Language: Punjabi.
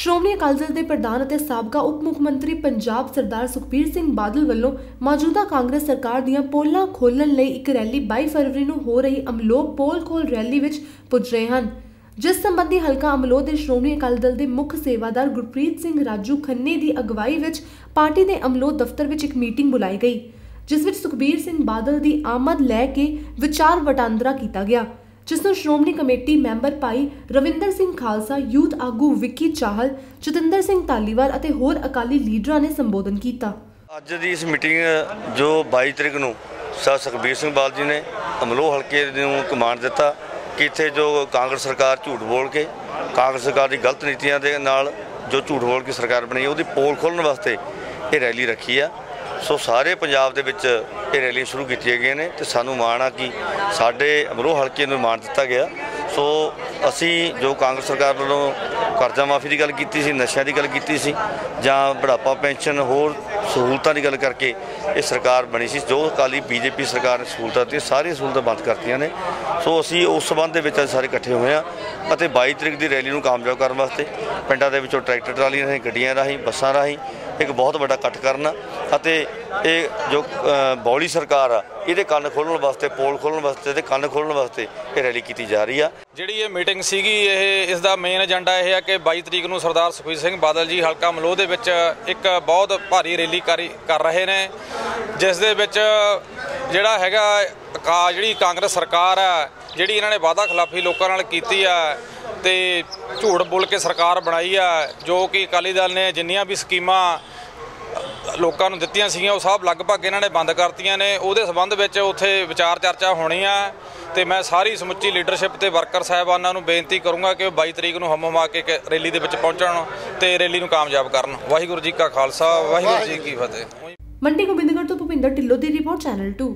ਸ਼੍ਰੋਮਣੀ ਅਕਾਲੀ ਦਲ ਦੇ ਪ੍ਰਧਾਨ ਅਤੇ ਸਾਬਕਾ ਉਪ ਮੁੱਖ ਮੰਤਰੀ ਪੰਜਾਬ ਸਰਦਾਰ ਸੁਖਬੀਰ ਸਿੰਘ ਬਾਦਲ ਵੱਲੋਂ ਮੌਜੂਦਾ ਕਾਂਗਰਸ ਸਰਕਾਰ ਦੀਆਂ ਪੋਲਾਂ ਖੋਲਣ ਲਈ ਇੱਕ ਰੈਲੀ 22 ਫਰਵਰੀ ਨੂੰ ਹੋ ਰਹੀ ਅਮਲੋਹ ਪੋਲ ਖੋਲ ਰੈਲੀ ਵਿੱਚ ਪੁੱਜ ਰਹੇ ਹਨ। ਜਿਸ ਸੰਬੰਧੀ ਹਲਕਾ ਅਮਲੋਹ ਦੇ ਸ਼੍ਰੋਮਣੀ ਅਕਾਲੀ ਦਲ ਦੇ ਮੁੱਖ ਸੇਵਾਦਾਰ ਗੁਰਪ੍ਰੀਤ ਸਿੰਘ ਰਾਜੂ ਖੰਨੇ ਦੀ ਅਗਵਾਈ ਵਿੱਚ ਪਾਰਟੀ ਦੇ ਅਮਲੋਹ ਦਫ਼ਤਰ ਵਿੱਚ ਇੱਕ ਮੀਟਿੰਗ ਬੁਲਾਈ ਗਈ, ਜਿਸ ਵਿੱਚ ਸੁਖਬੀਰ ਸਿੰਘ ਬਾਦਲ ਦੀ ਆਮਦ ਲੈ ਕੇ ਵਿਚਾਰ ਵਟਾਂਦਰਾ ਕੀਤਾ ਗਿਆ। ਜਿਸ ਨੂੰ ਸ਼੍ਰੋਮਣੀ ਕਮੇਟੀ ਮੈਂਬਰ ਭਾਈ ਰਵਿੰਦਰ ਸਿੰਘ ਖਾਲਸਾ, ਯੂਥ ਆਗੂ ਵਿੱਕੀ ਚਾਹਲ, ਜਤਿੰਦਰ ਸਿੰਘ ਧਾਲੀਵਾਲ ਅਤੇ ਹੋਰ ਅਕਾਲੀ ਲੀਡਰਾਂ ਨੇ ਸੰਬੋਧਨ ਕੀਤਾ। ਅੱਜ ਦੀ ਇਸ ਮੀਟਿੰਗ ਜੋ 22 ਤਰੀਕ ਨੂੰ ਸਰ ਸੁਖਬੀਰ ਸਿੰਘ ਬਾਦਲ ਜੀ ਨੇ ਅਮਲੋਹ ਹਲਕੇ ਨੂੰ ਕਮਾਂਡ ਦਿੱਤਾ ਕਿ ਇੱਥੇ ਜੋ ਕਾਂਗਰਸ ਸਰਕਾਰ ਝੂਠ ਬੋਲ ਕੇ ਕਾਂਗਰਸ ਸਰਕਾਰ ਦੀ ਗਲਤ ਨੀਤੀਆਂ ਦੇ ਨਾਲ ਜੋ ਝੂਠ ਬੋਲ ਕੇ ਸਰਕਾਰ ਬਣੀ ਉਹਦੀ ਪੋਲ ਖੋਲਣ ਵਾਸਤੇ ਇਹ ਰੈਲੀ ਰੱਖੀ ਆ। ਸੋ ਸਾਰੇ ਪੰਜਾਬ ਦੇ ਵਿੱਚ ਇਹ ਰੈਲੀ ਸ਼ੁਰੂ ਕੀਤੀਆਂ ਗਈਆਂ ਨੇ ਤੇ ਸਾਨੂੰ ਮਾਣ ਆ ਕਿ ਸਾਡੇ ਅਮਰੋਹ ਹਲਕੇ ਨੂੰ ਮਾਣ ਦਿੱਤਾ ਗਿਆ। ਸੋ ਅਸੀਂ ਜੋ ਕਾਂਗਰਸ ਸਰਕਾਰ ਵੱਲੋਂ ਕਰਜ਼ਾ ਮਾਫੀ ਦੀ ਗੱਲ ਕੀਤੀ ਸੀ, ਨਸ਼ਿਆਂ ਦੀ ਗੱਲ ਕੀਤੀ ਸੀ ਜਾਂ ਬੁਢਾਪਾ ਪੈਨਸ਼ਨ, ਹੋਰ ਸਹੂਲਤਾਂ ਦੀ ਗੱਲ ਕਰਕੇ ਇਹ ਸਰਕਾਰ ਬਣੀ ਸੀ, ਜੋ ਅਕਾਲੀ ਬੀਜੇਪੀ ਸਰਕਾਰ ਨੇ ਸਹੂਲਤਾਂ ਦਿੱਤੀਆਂ, ਸਾਰੀਆਂ ਸਹੂਲਤਾਂ ਬੰਦ ਕਰਤੀਆਂ ਨੇ। ਸੋ ਅਸੀਂ ਉਸ ਸਬੰਧ ਦੇ ਵਿੱਚ ਅੱਜ ਸਾਰੇ ਇਕੱਠੇ ਹੋਏ ਆ ਅਤੇ 22 ਤਰੀਕ ਦੀ ਰੈਲੀ ਨੂੰ ਕਾਮਯਾਬ ਕਰਨ ਵਾਸਤੇ ਪਿੰਡਾਂ ਦੇ ਵਿੱਚੋਂ ਟਰੈਕਟਰ ਟਰਾਲੀਆਂ ਰਾਹੀਂ, ਗੱਡੀਆਂ ਰਾਹੀਂ, ਬੱਸਾਂ ਰਾਹੀਂ ਇੱਕ ਬਹੁਤ ਵੱਡਾ ਇਕੱਠ ਕਰਨ ਅਤੇ ਇਹ ਜੋ ਬੌਲੀ ਸਰਕਾਰ ਆ, ਇਹਦੇ ਕੰਨ ਖੋਲ੍ਹਣ ਵਾਸਤੇ, ਪੋਲ ਖੋਲ੍ਹਣ ਵਾਸਤੇ ਤੇ ਕੰਨ ਖੋਲ੍ਹਣ ਵਾਸਤੇ ਇਹ ਰੈਲੀ ਕੀਤੀ ਜਾ ਰਹੀ ਆ। ਜਿਹੜੀ ਇਹ ਮੀਟਿੰਗ ਸੀਗੀ, ਇਹ ਇਸ ਦਾ ਮੇਨ ਏਜੰਡਾ ਇਹ ਹੈ ਕਿ 22 ਤਰੀਕ ਨੂੰ ਸਰਦਾਰ ਸੁਖਬੀਰ ਸਿੰਘ ਬਾਦਲ ਜੀ ਹਲਕਾ ਮਲੋਹ ਦੇ ਵਿੱਚ ਇੱਕ ਬਹੁਤ ਭਾਰੀ ਰੈਲੀ ਕਰੀ- ਕਰ ਰਹੇ ਨੇ, ਜਿਸ ਦੇ ਵਿੱਚ ਜਿਹੜਾ ਹੈਗਾ, ਕਾ, ਜਿਹੜੀ ਕਾਂਗਰਸ ਸਰਕਾਰ ਆ, ਜਿਹੜੀ ਇਹਨਾਂ ਨੇ ਵਾਅਦਾ ਖਿਲਾਫੀ ਲੋਕਾਂ ਨਾਲ ਕੀਤੀ ਆ ਤੇ ਝੂਠ ਬੋਲ ਕੇ ਸਰਕਾਰ ਬਣਾਈ ਆ, ਜੋ ਕਿ ਅਕਾਲੀ ਦਲ ਨੇ ਜਿੰਨੀਆਂ ਵੀ ਸਕੀਮਾਂ ਲੋਕਾਂ ਨੂੰ ਦਿੱਤੀਆਂ ਸੀਗੀਆਂ, ਉਹ ਸਭ ਲਗਭਗ ਇਹਨਾਂ ਨੇ ਬੰਦ ਕਰਤੀਆਂ ਨੇ। ਉਹਦੇ ਸਬੰਧ ਵਿੱਚ ਉੱਥੇ ਵਿਚਾਰ ਚਰਚਾ ਹੋਣੀ ਆ ਤੇ ਮੈਂ ਸਾਰੀ ਸਮੁੱਚੀ ਲੀਡਰਸ਼ਿਪ ਤੇ ਵਰਕਰ ਸਾਹਿਬਾਨਾਂ ਨੂੰ ਬੇਨਤੀ ਕਰੂੰਗਾ ਕਿ ਉਹ 22 ਤਰੀਕ ਨੂੰ ਹਮ ਹਮਾ ਕੇ ਰੈਲੀ ਦੇ ਵਿੱਚ ਪਹੁੰਚਣ ਤੇ ਰੈਲੀ ਨੂੰ ਕਾਮਯਾਬ ਕਰਨ। ਵਾਹਿਗੁਰੂ ਜੀ ਕਾ ਖਾਲਸਾ, ਵਾਹਿਗੁਰੂ ਜੀ ਕੀ ਫਤਿਹ। ਮੰਡੀ ਗੋਬਿੰਦਗੜ੍ਹ ਤੋਂ ਭੁਪਿੰਦਰ ਢਿੱਲੋਂ ਦੀ ਰਿਪੋਰਟ, ਚੈਨਲ 2